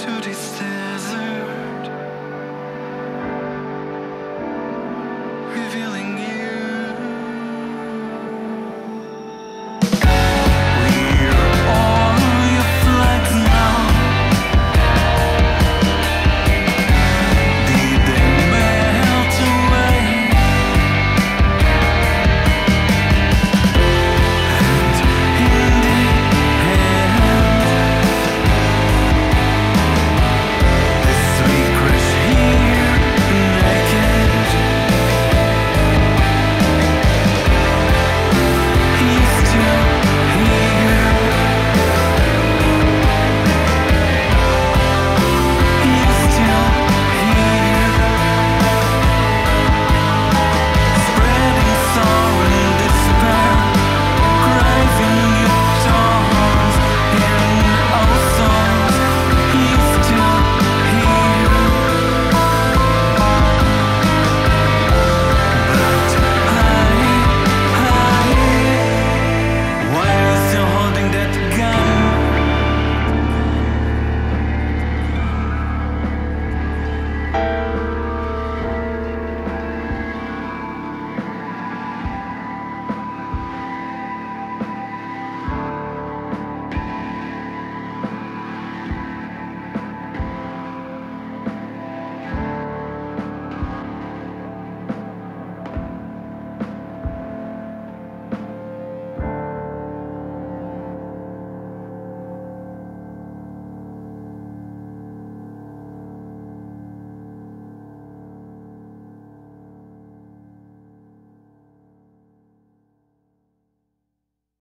to descend.